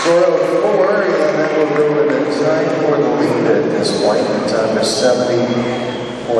Score of four, and that will go to the for the lead at this point. The time is 70.